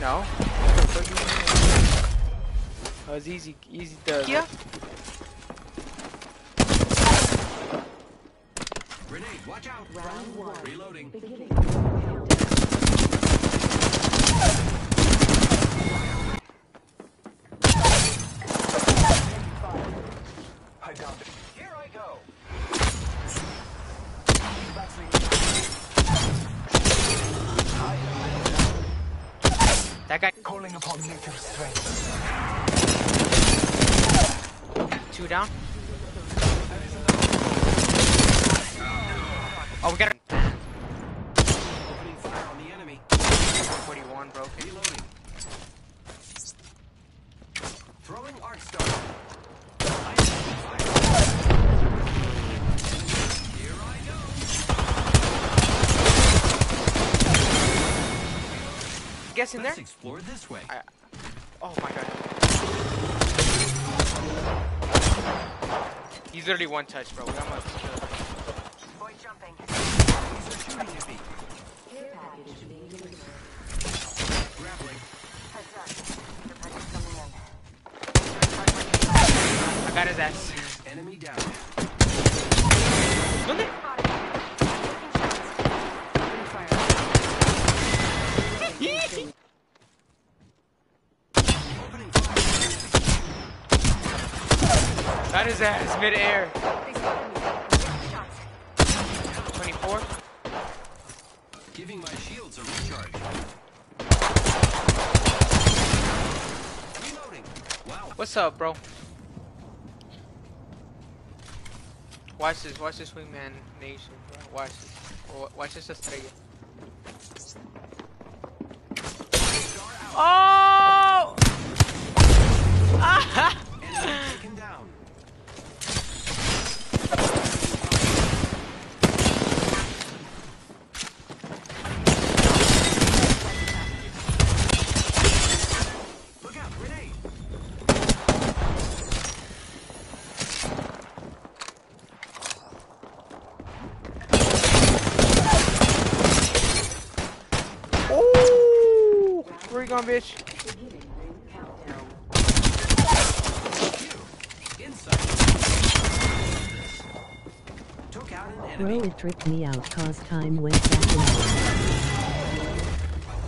No. Oh, that was easy, easy to. Yeah. Grenade, watch out! Round one. Reloading. Beginning. That guy. Calling upon native strength. Two down. Oh, we got Opening fire on the enemy. 41 broken. Reloading. Throwing arc star. I am fire. Here I go. Guess in there? Let's explore this way. I- Oh my god. He's literally one touch, bro. We almost killed him. Boy jumping. Enemies are shooting at me. Care package being delivered. Grappling. Heads up. Care package coming in. I got his ass. Enemy down. ¿Dónde? Opening Got his ass mid-air. They spotted me. Taking shots. 24. Giving my shields a recharge. Reloading. Wow. What's up, bro? Watch this. Watch this wingman nation, bro. Watch this. Wa- Watch this estrella. Oh! Ah! Enemy taken down. Look out, grenade. Ooh! Where you going, bitch? Beginning ring countdown. You. Inside. Took an Bro, it tripped me out cause time went back in.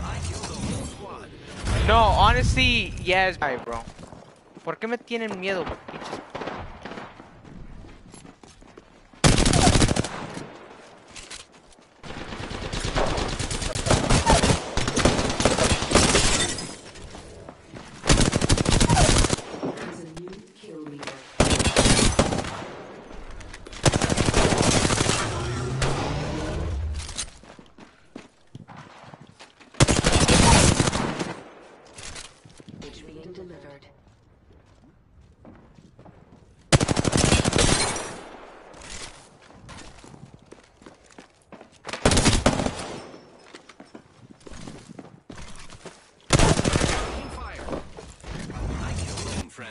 I killed the whole squad. No, honestly, yes, bro. ¿Por qué me tienen miedo, pinches?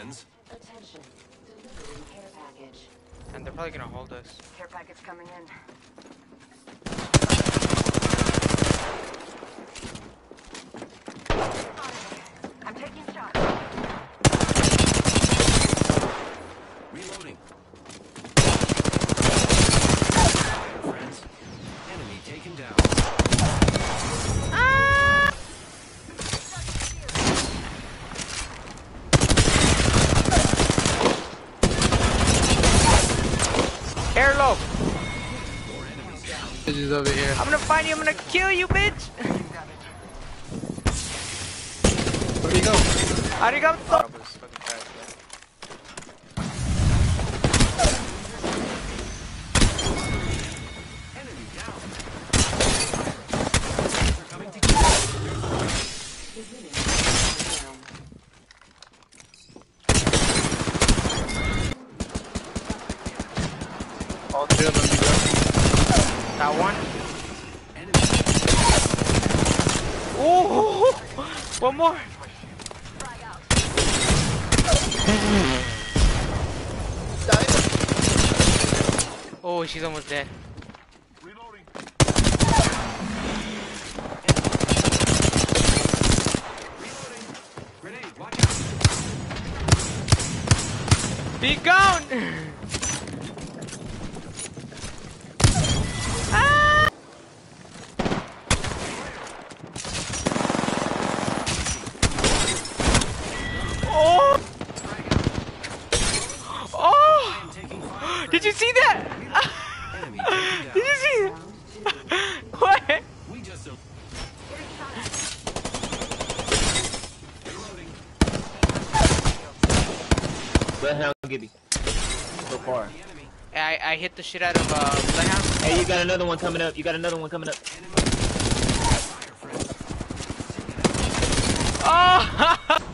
Friends. Attention. Delivering care package. And they're probably gonna hold us. Care package coming in. I'm taking shots. Reloading. Friends. Enemy taken down. Airlock! Four enemies down. Bitches over here. I'm gonna find you, I'm gonna kill you, bitch! Where'd he go? Arigato! Enemy down. They're coming together. Beginning. All three of them. Got one. Ooh! One more! Oh, she's almost dead. Be gone! ah! Oh! Oh! I'm taking fire. Did you see that? Enemy taken down. Did you see that? What? We just so reloading. Bloodhound Gibby. So far. I, I hit the shit out of uh, Bloodhound. Hey, you got another one coming up. You got another one coming up. Enemy. Fire, friend. Oh!